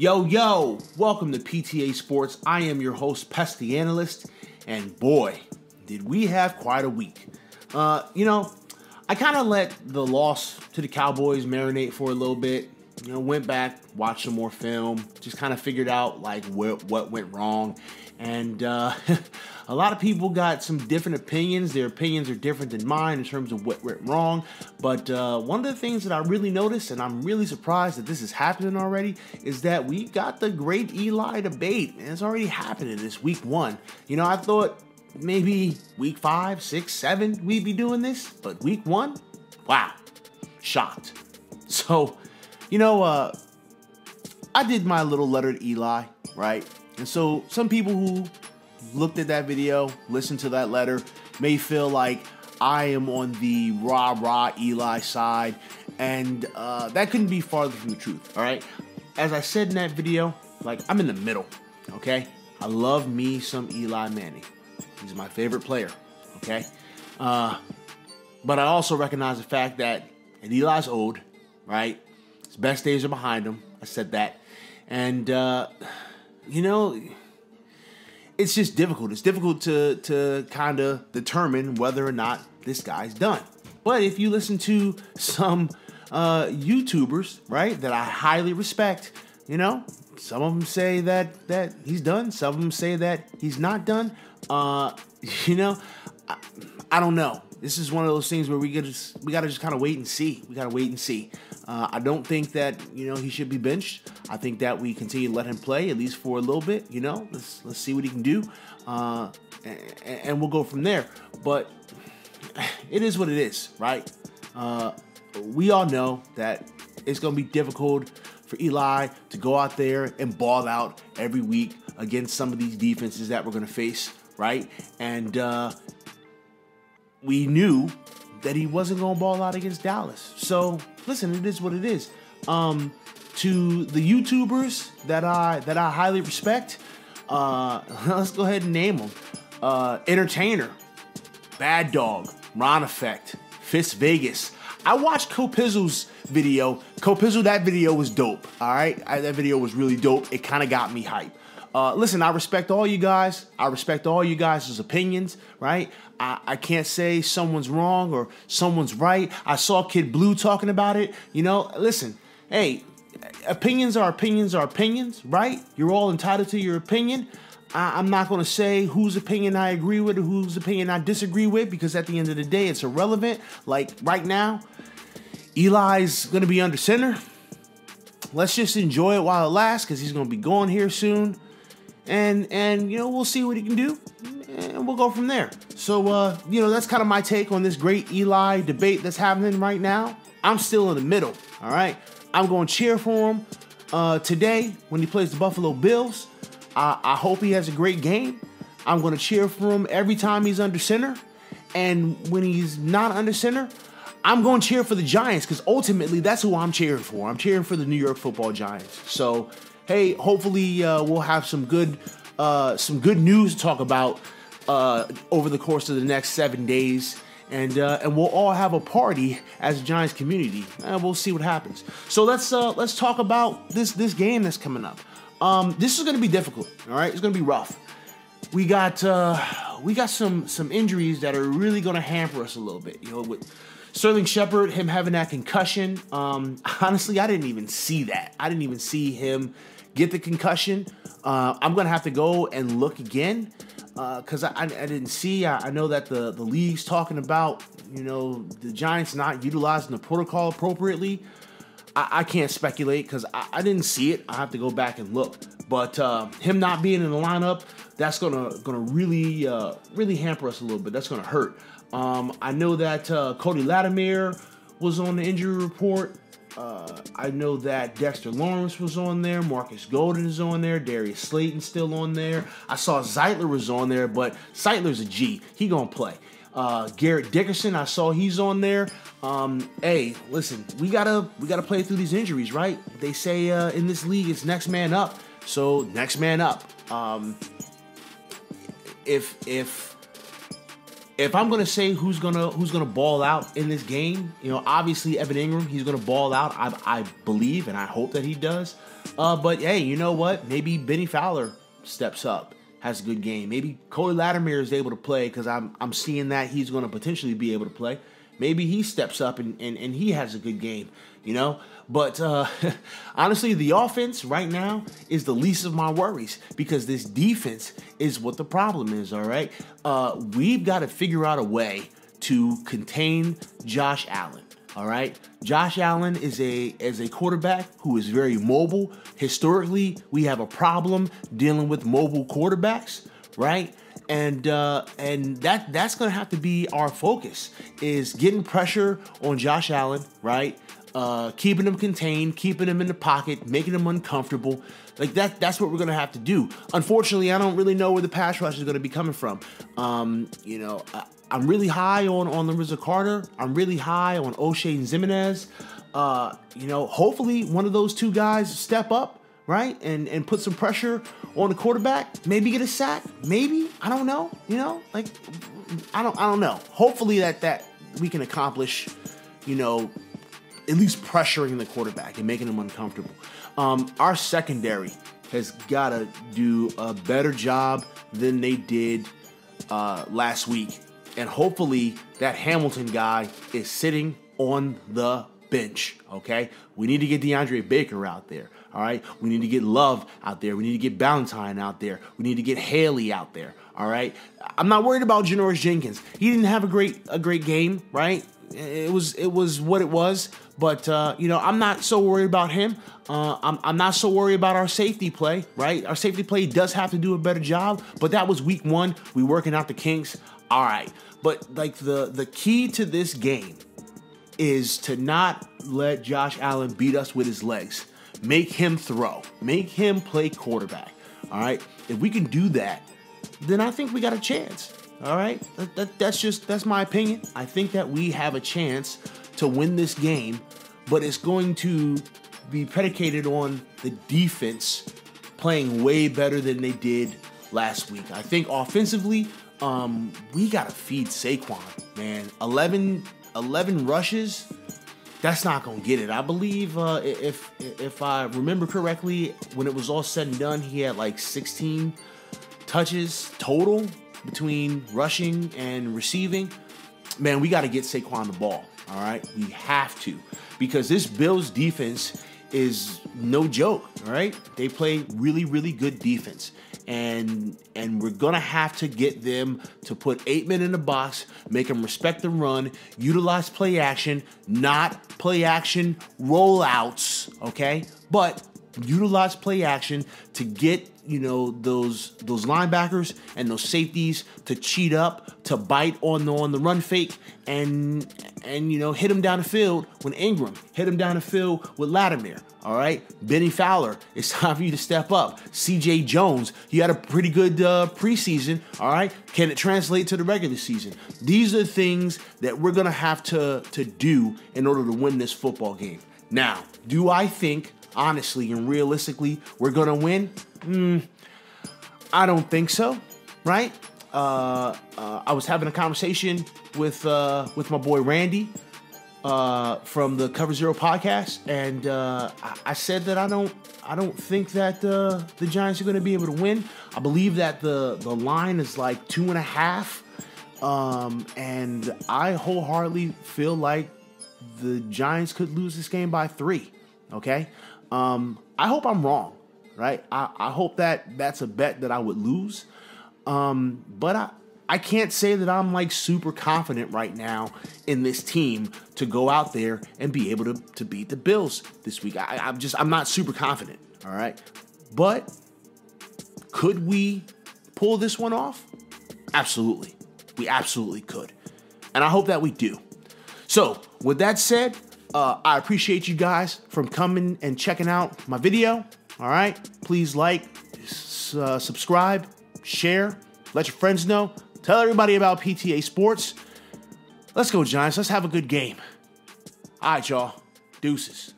Yo, yo, welcome to PTA Sports. I am your host, Pest the Analyst, and boy, did we have quite a week. Uh, you know, I kind of let the loss to the Cowboys marinate for a little bit. You know, went back, watched some more film, just kind of figured out like what, what went wrong. And uh, a lot of people got some different opinions. Their opinions are different than mine in terms of what went wrong. But uh, one of the things that I really noticed, and I'm really surprised that this is happening already, is that we got the great Eli debate. And it's already happening this week one. You know, I thought maybe week five, six, seven, we'd be doing this. But week one, wow, shocked. So, you know, uh, I did my little letter to Eli, right? And so some people who looked at that video, listened to that letter, may feel like I am on the rah rah Eli side, and uh, that couldn't be farther from the truth. All right, as I said in that video, like I'm in the middle. Okay, I love me some Eli Manning. He's my favorite player. Okay, uh, but I also recognize the fact that and Eli's old, right? His best days are behind him. I said that. And, uh, you know, it's just difficult. It's difficult to, to kind of determine whether or not this guy's done. But if you listen to some uh, YouTubers, right, that I highly respect, you know, some of them say that that he's done. Some of them say that he's not done. Uh, you know, I, I don't know this is one of those things where we gotta we gotta just kind of wait and see. We gotta wait and see. Uh, I don't think that you know he should be benched. I think that we continue to let him play at least for a little bit. You know, let's let's see what he can do, uh, and, and, we'll go from there. But it is what it is, right? Uh, we all know that it's gonna be difficult for Eli to go out there and ball out every week against some of these defenses that we're gonna face, right? And uh, we knew that he wasn't going to ball out against Dallas. So listen, it is what it is. Um, to the YouTubers that I that I highly respect, uh, let's go ahead and name them. Uh, Entertainer, Bad Dog, Ron Effect, Fist Vegas. I watched Copizzle's video. Copizzle, that video was dope. All right, I, that video was really dope. It kind of got me hype. Uh, listen, I respect all you guys. I respect all you guys' opinions, right? I, I can't say someone's wrong or someone's right. I saw Kid Blue talking about it. You know, listen, hey, opinions are opinions are opinions, right? You're all entitled to your opinion. I, am not going to say whose opinion I agree with or whose opinion I disagree with because at the end of the day, it's irrelevant. Like right now, Eli's going to be under center. Let's just enjoy it while it lasts because he's going to be going here soon and and you know we'll see what he can do and we'll go from there. So uh you know that's kind of my take on this great eli debate that's happening right now. I'm still in the middle all right? I'm going to cheer for him. Uh today when he plays the buffalo bills i, I hope he has a great game. I'm going to cheer for him every time he's under center. And when he's not under center I'm going to cheer for the Giants because ultimately that's who I'm cheering for. I'm cheering for the New York Football Giants. So hey, hopefully uh, we'll have some good uh, some good news to talk about uh, over the course of the next seven days. And, uh, and we'll all have a party as a Giants community, and we'll see what happens. So let's uh, let's talk about this this game that's coming up. Um, this is going to be difficult. All right, it's going to be rough. We got uh, we got some some injuries that are really going to hamper us a little bit. You know, with Sterling Shepard, him having that concussion. Um, honestly, I didn't even see that. I didn't even see him get the concussion. Uh, I'm gonna have to go and look again because uh, I, I, didn't see. I, I, know that the the league's talking about you know the Giants not utilizing the protocol appropriately. I, I can't speculate because I, didn't see it. I have to go back and look. But uh, him not being in the lineup, that's gonna gonna really uh, really hamper us a little bit. That's gonna hurt. Um, I know that uh, Cody Latimer was on the injury report. Uh, I know that Dexter Lawrence was on there, Marcus Golden is on there, Darius Slayton still on there. I saw Zeitler was on there, but Zeitler's a G. He gonna play. Uh, Garrett Dickerson, I saw he's on there. Um, hey, listen, we gotta we gotta play through these injuries, right? They say uh, in this league it's next man up, so next man up. Um, if if if I'm gonna say who's gonna who's gonna ball out in this game, you know, obviously Evan Engram, he's gonna ball out. I, I believe and I hope that he does. Uh, but hey, you know what? Maybe Bennie Fowler steps up, has a good game. Maybe Cody Latimer is able to play because I'm I'm seeing that he's to potentially be able to play. Maybe he steps up and, and, and he has a good game, you know? But uh, honestly, the offense right now is the least of my worries because this defense is what the problem is, all right? Uh, we've got to figure out a way to contain Josh Allen. All right, Josh Allen is a is a quarterback who is very mobile. Historically, we have a problem dealing with mobile quarterbacks, right? And uh, and that that's gonna have to be our focus is getting pressure on Josh Allen, right? Uh, keeping him contained, keeping him in the pocket, making him uncomfortable. Like that, that's what we're gonna have to do. Unfortunately, I don't really know where the pass rush is gonna be coming from. Um, you know, I'm really high on on Lorenzo Carter. I'm really high on Oshane Ximines. Uh, you know, hopefully one of those two guys step up, right, and and put some pressure on the quarterback. Maybe get a sack. Maybe I don't know. You know, like I don't I don't know. Hopefully that that we can accomplish. You know, at least pressuring the quarterback and making him uncomfortable. Um, our secondary has got to do a better job than they did uh, last week and hopefully that Hamilton guy is sitting on the bench. Okay, we need to get DeAndre Baker out there. All right, we need to get Love out there. We need to get Ballentine out there. We need to get Haley out there. All right, I'm not worried about Janoris Jenkins. He didn't have a great a great game. Right, it was it was what it was. But uh, you know, I'm not so worried about him. Uh, I'm, I'm not so worried about our safety play. Right, our safety play does have to do a better job. But that was week one. We working out the kinks. All right. But like the the key to this game is to not let Josh Allen beat us with his legs. Make him throw. Make him play quarterback. All right. If we can do that, then I think we got a chance. All right. That, that, that's just that's my opinion. I think that we have a chance to win this game, but it's going to be predicated on the defense playing way better than they did last week. I think offensively, um, we gotta feed Saquon, man. 11, 11 rushes. That's not gonna get it. I believe uh, if if I remember correctly, when it was all said and done, he had like 16 touches total between rushing and receiving. Man, we got to get Saquon the ball. All right, we have to because this Bills defense is no joke. All right, they play really, really good defense and and we're gonna have to get them to put eight men in the box, make them respect the run, utilize play action, not play action rollouts, okay? But utilize play action to get you know those those linebackers and those safeties to cheat up, to bite on the on the run fake, and and you know hit him down the field with Engram, hit him down the field with Latimer. All right, Bennie Fowler, it's time for you to step up. C.J. Jones, you had a pretty good uh, preseason. All right, can it translate to the regular season? These are things that we're gonna have to to do in order to win this football game. Now, do I think honestly and realistically we're gonna win? Mm, I don't think so, right? Uh, uh, I was having a conversation with uh, with my boy Randy uh, from the Cover Zero podcast, and uh, I, I, said that I don't I don't think that uh, the Giants are going to be able to win. I believe that the the line is like two and a half, um, and I wholeheartedly feel like the Giants could lose this game by three. Okay, um, I hope I'm wrong right? I, I hope that that's a bet that I would lose. Um, but I, I can't say that I'm like super confident right now in this team to go out there and be able to, to beat the Bills this week. I, I'm just, I'm not super confident. All right. But could we pull this one off? Absolutely. We absolutely could. And I hope that we do. So, with that said, uh, I appreciate you guys from coming and checking out my video. All right. Please like, uh, subscribe, share, let your friends know. Tell everybody about PTA Sports. Let's go, Giants. Let's have a good game. All right, y'all. Deuces.